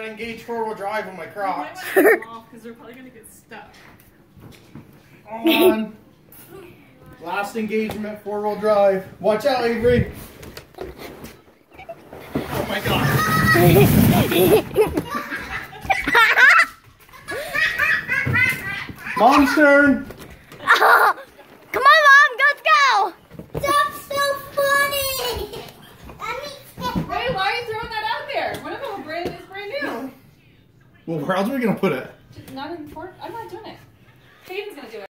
engage four-wheel drive on my Crocs. because they're probably gonna get stuck. On. Last engagement, four-wheel drive. Watch out, Avery. Oh my god. Mom's turn. Well, where else are we gonna put it? Not in port. I'm not doing it.